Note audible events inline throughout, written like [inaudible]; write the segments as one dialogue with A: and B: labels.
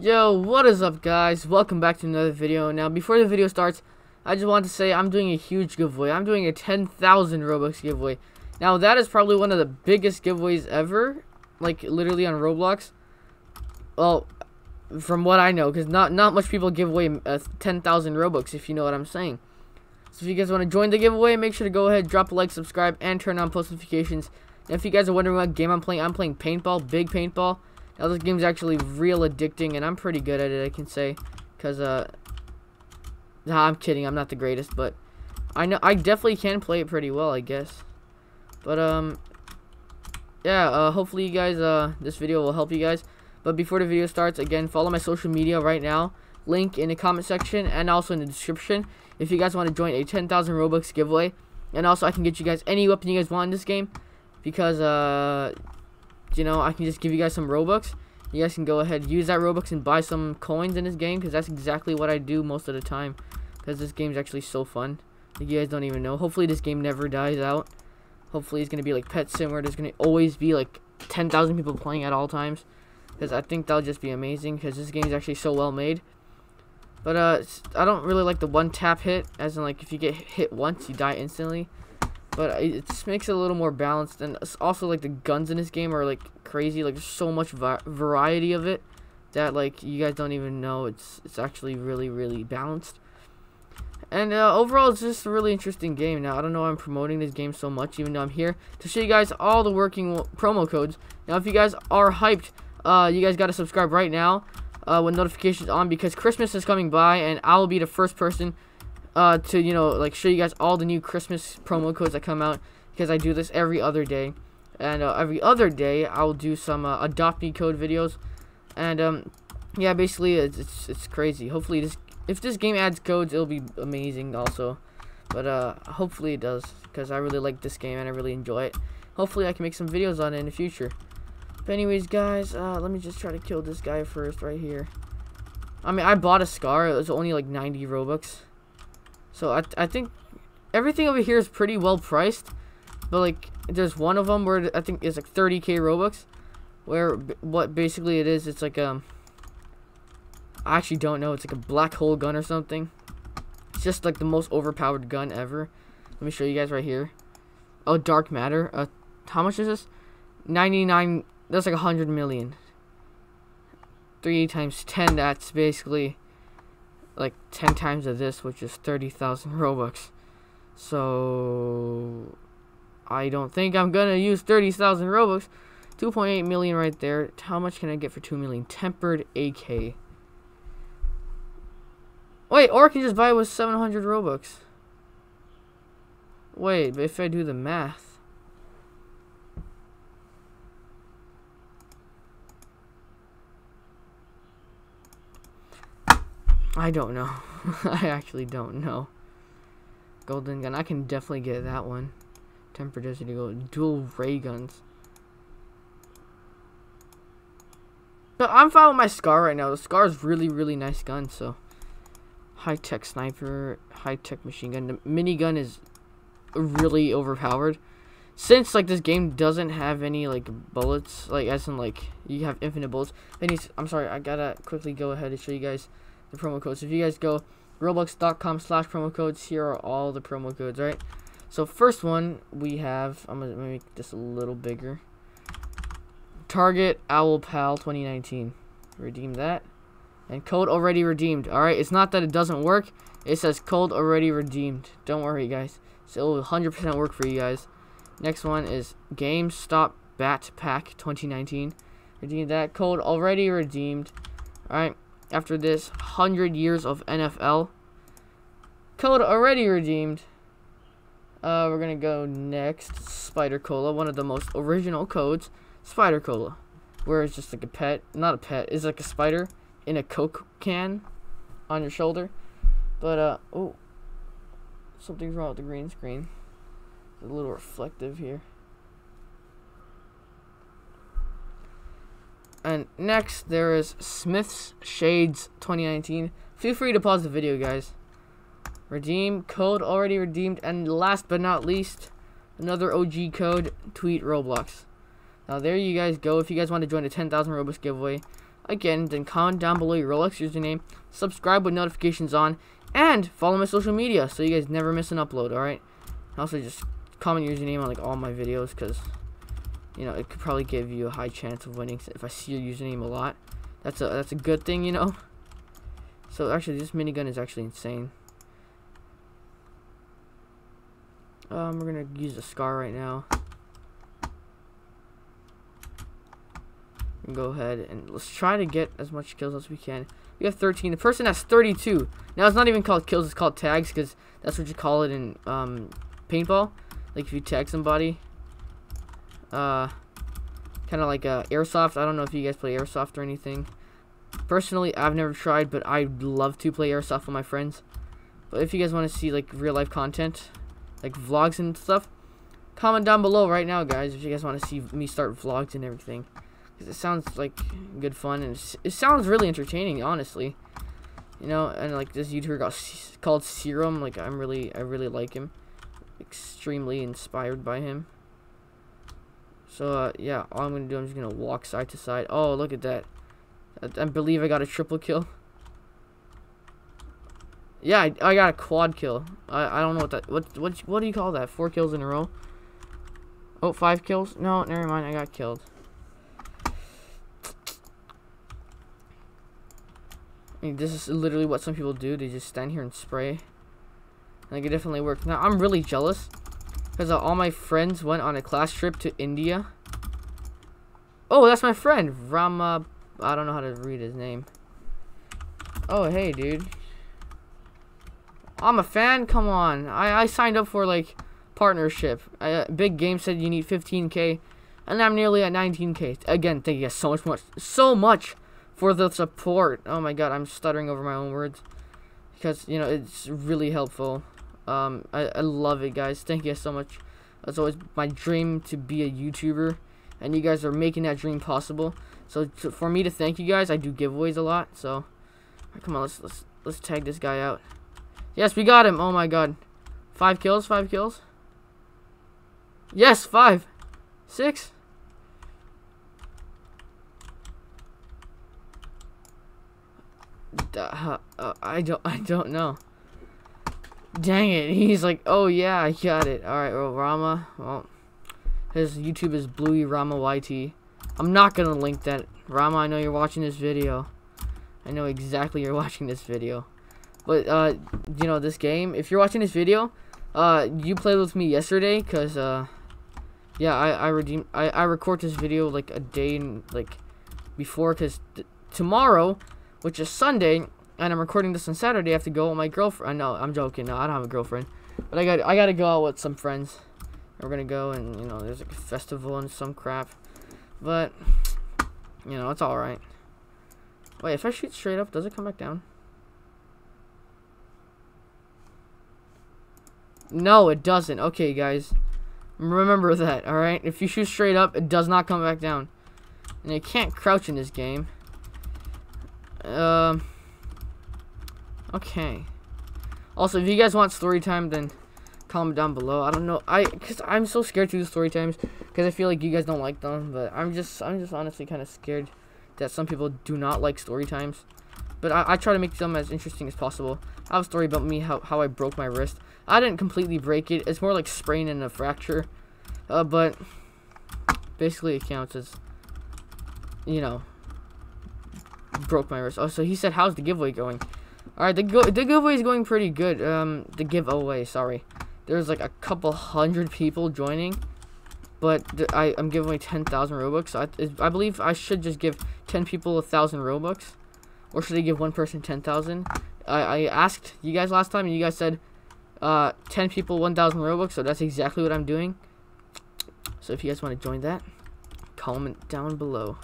A: Yo, what is up guys? Welcome back to another video. Now, before the video starts, I just want to say I'm doing a huge giveaway. I'm doing a 10,000 Robux giveaway. Now, that is probably one of the biggest giveaways ever, like literally on Roblox. Well, from what I know, because not, not much people give away uh, 10,000 Robux, if you know what I'm saying. So if you guys want to join the giveaway, make sure to go ahead, drop a like, subscribe, and turn on post notifications. And if you guys are wondering what game I'm playing, I'm playing paintball, big paintball. Now this game's actually real addicting, and I'm pretty good at it, I can say. Because, uh... Nah, I'm kidding, I'm not the greatest, but... I know, I definitely can play it pretty well, I guess. But, um... Yeah, uh, hopefully you guys, uh, this video will help you guys. But before the video starts, again, follow my social media right now. Link in the comment section and also in the description. If you guys want to join a 10,000 Robux giveaway. And also, I can get you guys any weapon you guys want in this game. Because, uh you know, I can just give you guys some Robux. You guys can go ahead, use that Robux and buy some coins in this game, because that's exactly what I do most of the time. Because this game's actually so fun. Like, you guys don't even know. Hopefully this game never dies out. Hopefully it's going to be like Pet Sim, where there's going to always be like 10,000 people playing at all times. Because I think that'll just be amazing, because this game is actually so well made. But, uh, I don't really like the one tap hit, as in, like, if you get hit once, you die instantly. But it just makes it a little more balanced. And also, like, the guns in this game are, like, crazy. Like, there's so much variety of it that, like, you guys don't even know. It's, it's actually really, really balanced. And uh, overall, it's just a really interesting game. Now, I don't know why I'm promoting this game so much, even though I'm here to show you guys all the working promo codes. Now, if you guys are hyped, uh, you guys got to subscribe right now uh, with notifications on because Christmas is coming by, and I'll be the first person uh, to, you know, like show you guys all the new Christmas promo codes that come out because I do this every other day. And uh, every other day, I'll do some uh, Adopt Me code videos. And, um, yeah, basically, it's, it's, it's crazy. Hopefully, this if this game adds codes, it'll be amazing also. But, uh, hopefully it does because I really like this game and I really enjoy it. Hopefully, I can make some videos on it in the future. But anyways, guys, uh, let me just try to kill this guy first right here. I mean, I bought a Scar. It was only like 90 Robux. So I, I think everything over here is pretty well priced. But like there's one of them where I think is like 30k Robux. Where what basically it is, it's like um I actually don't know. It's like a black hole gun or something. It's just like the most overpowered gun ever. Let me show you guys right here. Oh, dark matter. Uh, how much is this? 99. That's like 100 million. 3 times 10. That's basically like 10 times of this, which is 30,000 [laughs] Robux. So, I don't think I'm going to use 30,000 Robux. 2.8 million right there. How much can I get for 2 million? Tempered AK. Wait, or I can just buy it with 700 Robux. Wait, but if I do the math. I don't know. [laughs] I actually don't know. Golden gun. I can definitely get that one. Temper to go. Dual ray guns. But I'm fine with my Scar right now. The Scar is really, really nice gun, so. High-tech sniper, high-tech machine gun. The minigun is really overpowered. Since, like, this game doesn't have any, like, bullets, like, as in, like, you have infinite bullets. I'm sorry, I gotta quickly go ahead and show you guys the promo codes. If you guys go roblox.com slash promo codes, here are all the promo codes, right? So first one we have, I'm gonna make this a little bigger. Target Owl Pal 2019. Redeem that. And code already redeemed. Alright, it's not that it doesn't work. It says code already redeemed. Don't worry, guys. So it will 100% work for you guys. Next one is GameStop Bat Pack 2019. Redeem that. Code already redeemed. Alright after this 100 years of NFL. Code already redeemed. Uh, we're gonna go next. Spider Cola, one of the most original codes. Spider Cola, where it's just like a pet, not a pet, it's like a spider in a Coke can on your shoulder. But uh, oh, something's wrong with the green screen. It's a little reflective here. And next, there is Smith's Shades 2019. Feel free to pause the video, guys. Redeem code already redeemed. And last but not least, another OG code, tweet Roblox. Now, there you guys go. If you guys want to join the 10,000 Robux giveaway, again, then comment down below your Roblox username, subscribe with notifications on, and follow my social media so you guys never miss an upload, alright? Also, just comment your username on like all my videos because, you know, it could probably give you a high chance of winning if I see your username a lot. That's a, that's a good thing, you know? So, actually, this minigun is actually insane. Um, we're gonna use the scar right now. Go ahead and let's try to get as much kills as we can. We have 13. The person has 32. Now it's not even called kills; it's called tags because that's what you call it in um, paintball. Like if you tag somebody, uh, kind of like uh, airsoft. I don't know if you guys play airsoft or anything. Personally, I've never tried, but I'd love to play airsoft with my friends. But if you guys want to see like real life content, like vlogs and stuff, comment down below right now, guys. If you guys want to see me start vlogs and everything, because it sounds like good fun and it sounds really entertaining, honestly. You know, and like this YouTuber got called Serum. Like I'm really, I really like him. Extremely inspired by him. So uh, yeah, all I'm gonna do, I'm just gonna walk side to side. Oh, look at that! I, I believe I got a triple kill. Yeah, I, I got a quad kill. I, I don't know what that, what, what, what do you call that? Four kills in a row? Oh, five kills? No, never mind, I got killed. I mean, this is literally what some people do. They just stand here and spray. Like, it definitely works. Now, I'm really jealous. Because uh, all my friends went on a class trip to India. Oh, that's my friend. Rama... I don't know how to read his name. Oh, hey, dude. I'm a fan. Come on. I, I signed up for, like, partnership. I, uh, big game said you need 15k. And I'm nearly at 19k. Again, thank you guys so much, much, so much for the support. Oh my god, I'm stuttering over my own words. Because, you know, it's really helpful. Um, I, I love it, guys. Thank you guys so much. It's always my dream to be a YouTuber. And you guys are making that dream possible. So, to, for me to thank you guys, I do giveaways a lot. So, right, come on, let's, let's, let's tag this guy out. Yes, we got him. Oh my god. Five kills, five kills. Yes, five. Six. Uh, I don't, I don't know. Dang it, he's like, oh yeah, I got it. Alright, well, Rama, well, his YouTube is Bluey Rama YT. I'm not gonna link that. Rama, I know you're watching this video. I know exactly you're [laughs] watching this video. But, uh, you know, this game, if you're watching this video, uh, you played with me yesterday, because, uh, yeah, I, I redeem, I, I record this video, like, a day, like, before, because tomorrow, which is Sunday, and I'm recording this on Saturday, I have to go with my girlfriend, no, I'm joking, no, I don't have a girlfriend, but I got, I gotta go out with some friends, we're gonna go, and, you know, there's, like, a festival and some crap, but, you know, it's alright. Wait, if I shoot straight up, does it come back down? No, it doesn't. Okay, guys. Remember that, alright? If you shoot straight up, it does not come back down. And you can't crouch in this game. Um. Okay. Also, if you guys want story time, then comment down below. I don't know. I, cause I'm so scared to do story times, because I feel like you guys don't like them. But I'm just, I'm just honestly kind of scared that some people do not like story times. But I, I try to make them as interesting as possible. I have a story about me, how, how I broke my wrist. I didn't completely break it. It's more like sprain and a fracture. Uh, but basically it counts as, you know, broke my wrist. Oh, so he said, how's the giveaway going? Alright, the, the giveaway is going pretty good. Um, the giveaway, sorry. There's like a couple hundred people joining. But I, I'm giving away 10,000 Robux. So I, I believe I should just give 10 people a 1,000 Robux. Or should I give one person 10,000? I, I asked you guys last time and you guys said uh, 10 people, 1,000 Robux, so that's exactly what I'm doing. So if you guys want to join that, comment down below.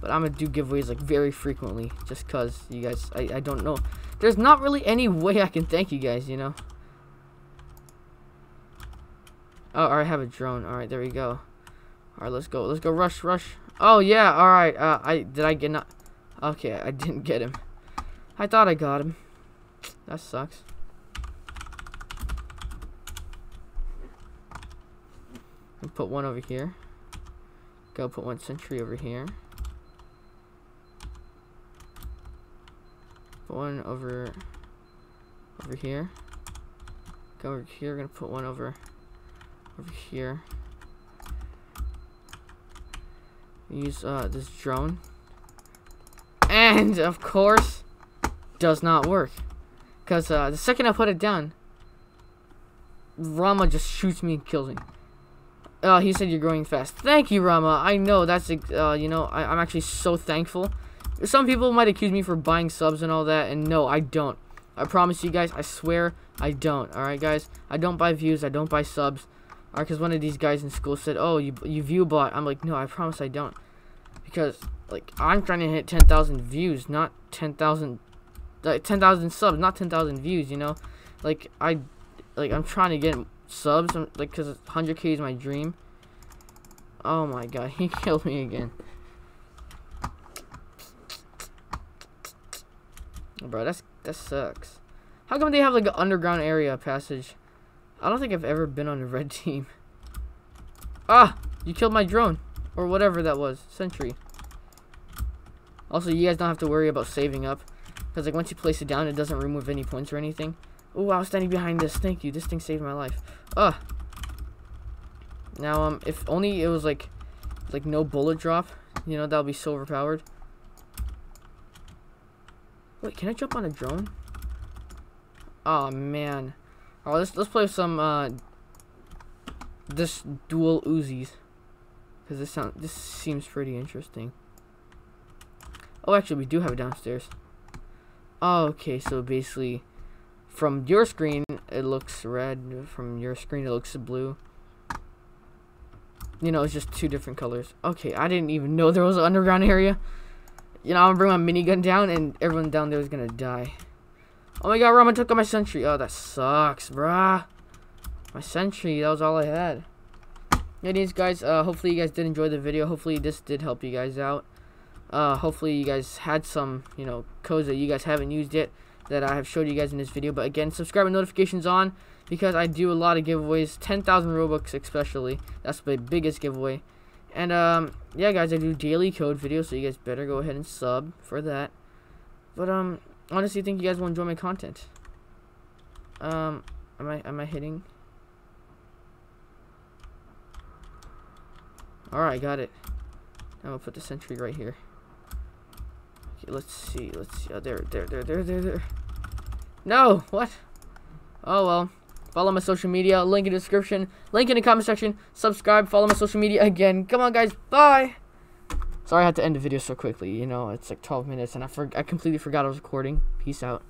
A: But I'm to do giveaways like very frequently, just because you guys, I, I don't know. There's not really any way I can thank you guys, you know. Oh, I have a drone. Alright, there we go. Alright, let's go. Let's go rush, rush. Oh, yeah, alright. Uh, I Did I get not... Okay, I didn't get him. I thought I got him. That sucks. And put one over here. Go put one sentry over here. Put one over over here. Go over here. Gonna put one over over here. Use uh, this drone. And of course, does not work. Because uh, the second I put it down, Rama just shoots me and kills me. Uh, he said you're growing fast. Thank you, Rama. I know that's, uh, you know, I, I'm actually so thankful. Some people might accuse me for buying subs and all that, and no, I don't. I promise you guys, I swear, I don't. Alright, guys? I don't buy views, I don't buy subs. Alright, because one of these guys in school said, oh, you, you view bot. I'm like, no, I promise I don't. Because, like, I'm trying to hit 10,000 views, not 10,000, like, 10,000 subs, not 10,000 views, you know? Like, I, like, I'm trying to get subs, like, because 100k is my dream. Oh my god, [laughs] he killed me again. Bro, that's, that sucks. How come they have, like, an underground area passage? I don't think I've ever been on a red [laughs] team. Ah! You killed my drone. Or whatever that was. Sentry. Also, you guys don't have to worry about saving up. Because, like, once you place it down, it doesn't remove any points or anything. Oh, I was standing behind this. Thank you. This thing saved my life. Ugh. Now, um, if only it was, like, like, no bullet drop. You know, that would be so overpowered. Wait, can I jump on a drone? Oh, man. Alright, let's let's play some uh this dual Uzis. Cause this sound this seems pretty interesting. Oh actually we do have it downstairs. Oh, okay, so basically from your screen it looks red, from your screen it looks blue. You know, it's just two different colors. Okay, I didn't even know there was an underground area. You know, I'm gonna bring my minigun down and everyone down there is gonna die. Oh my god, Ramen took out my sentry. Oh, that sucks, bruh. My sentry, that was all I had. Anyways, guys, uh, hopefully you guys did enjoy the video. Hopefully this did help you guys out. Uh, hopefully you guys had some, you know, codes that you guys haven't used yet that I have showed you guys in this video. But again, subscribe and notifications on because I do a lot of giveaways. 10,000 Robux especially. That's my biggest giveaway. And, um, yeah, guys, I do daily code videos, so you guys better go ahead and sub for that. But, um, honestly think you guys will enjoy my content. Um, am I am I hitting? All right, got it. Now I'll put the sentry right here. Okay, let's see. Let's see. Oh, there, there, there, there, there, there. No, what? Oh well. Follow my social media. Link in the description. Link in the comment section. Subscribe. Follow my social media again. Come on, guys. Bye. Sorry I had to end the video so quickly. You know, it's like 12 minutes and I, for I completely forgot I was recording. Peace out.